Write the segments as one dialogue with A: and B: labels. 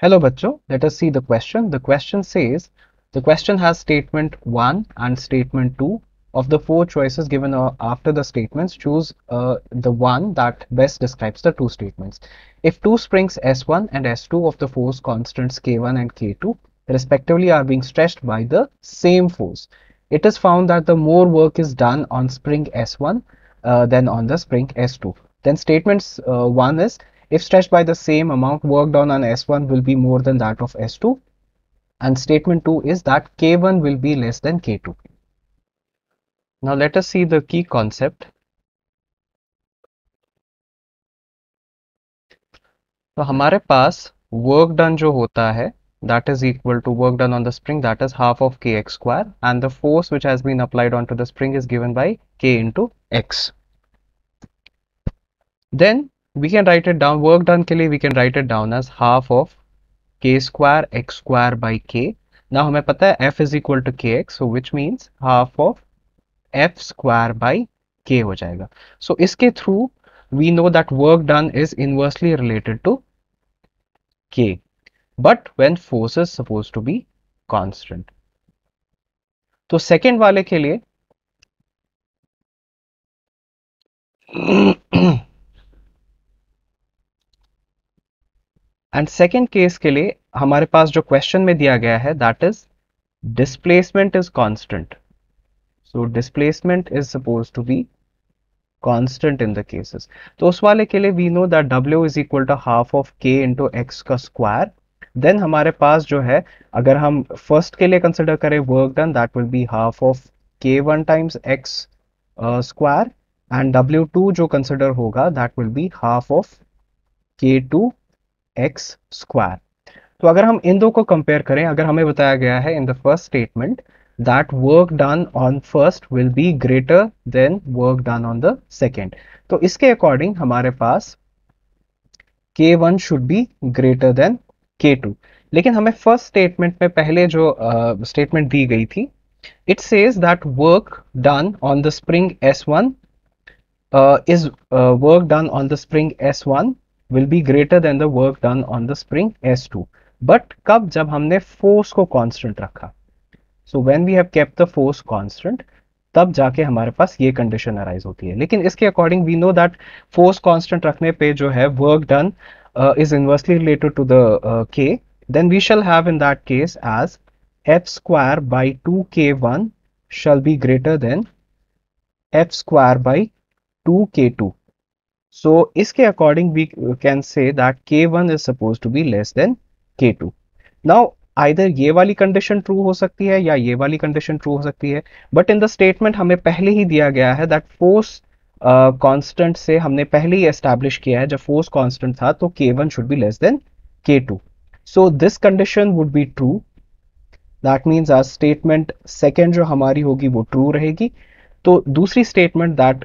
A: Hello bachcho, let us see the question. The question says, the question has statement 1 and statement 2. Of the four choices given after the statements, choose uh, the one that best describes the two statements. If two springs S1 and S2 of the force constants K1 and K2 respectively are being stretched by the same force, it is found that the more work is done on spring S1 uh, than on the spring S2. Then statements uh, 1 is if stretched by the same amount, work done on S1 will be more than that of S2. And statement 2 is that K1 will be less than K2. Now let us see the key concept. तो हमारे पास work done जो होता है that is equal to work done on the spring that is half of kx square and the force which has been applied onto the spring is given by k into x. Then we can write it down work done के लिए we can write it down as half of k square x square by k now हमें पता है f is equal to kx so which means half of f square by k हो जाएगा so इसके through we know that work done is inversely related to k but when force is supposed to be constant तो second वाले के लिए and second case के लिए हमारे पास जो क्वेश्चन में दिया गया है that is displacement is constant so displacement is suppose to be constant in the cases तो उस वाले के लिए we know that W is equal to half of K into X का स्क्वायर देन हमारे पास जो है, अगर हम फ़र्स्ट के लिए कंसिडर करें work done that will be half of K one times X square and W two जो कंसिडर होगा that will be half of K two X square तो अगर हम इन दो को कंपेयर करें अगर हमें बताया गया है in the first statement that work done on first will be greater than work done on the second तो इसके अकॉर्डिंग हमारे पास K one should be greater than K two लेकिन हमें फ़र्स्ट स्टेटमेंट में पहले जो स्टेटमेंट uh, दी गई थी it says that work done on the spring S one is work done on the spring S one will be greater than the work done on the spring S two but कब? जब हमने force को constant रखा। So when we have kept the force constant तब जाके हमारे पास ये condition arise होती है। लेकिन इसके according we know that force constant रखने पे जो है work done is inversely related to the K then we shall have in that case as F square by two K one shall be greater than F square by two K two So इसके according we can say that K1 is supposed to be less than K2. Now either ये वाली condition true हो सकती है या ये वाली condition true हो सकती है but in the statement हमें पहले ही दिया गया है that force uh, से हमने पहले ही establish किया है जब force constant था तो K1 should be less than K2. So this condition would be true. That means our statement second जो हमारी होगी वो true रहेगी तो दूसरी statement that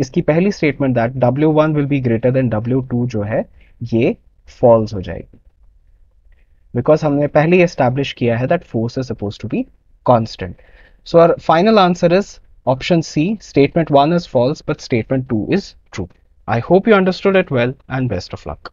A: इसकी पहली statement that W one will be greater than W two जो है ये फॉल्स हो जाएगी बिकॉज़ हमने पहले एस्टैब्लिश किया है that force is supposed to be constant so our final answer is option C, statement 1 is false, but statement 2 is true. I hope you understood it well and best of luck.